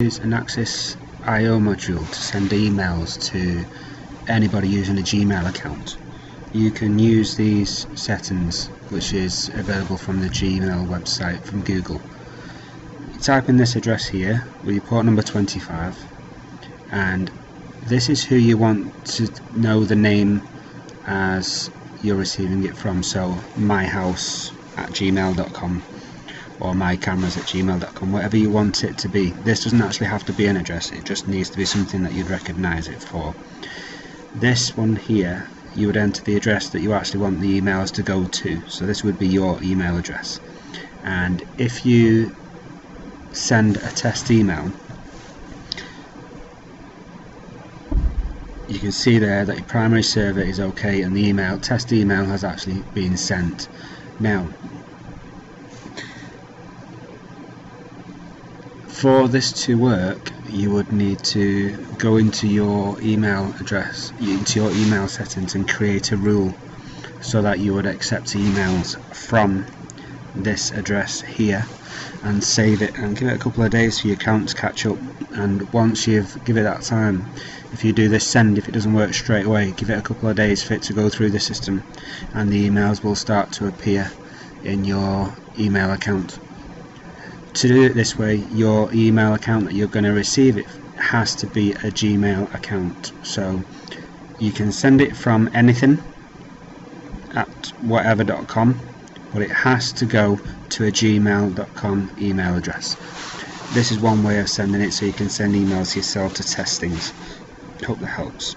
use an Axis IO module to send emails to anybody using a Gmail account. You can use these settings which is available from the Gmail website from Google. Type in this address here with your port number 25 and this is who you want to know the name as you're receiving it from so myhouse at gmail.com or mycameras at gmail.com whatever you want it to be. This doesn't actually have to be an address it just needs to be something that you'd recognize it for. This one here you would enter the address that you actually want the emails to go to. So this would be your email address. And if you send a test email you can see there that your primary server is okay and the email test email has actually been sent. Now for this to work you would need to go into your email address into your email settings and create a rule so that you would accept emails from this address here and save it and give it a couple of days for your account to catch up. And once you've give it that time if you do this send if it doesn't work straight away give it a couple of days for it to go through the system and the emails will start to appear in your email account to do it this way your email account that you're going to receive it has to be a Gmail account. So you can send it from anything at whatever.com but it has to go to a gmail.com email address. This is one way of sending it so you can send emails yourself to test things. Hope that helps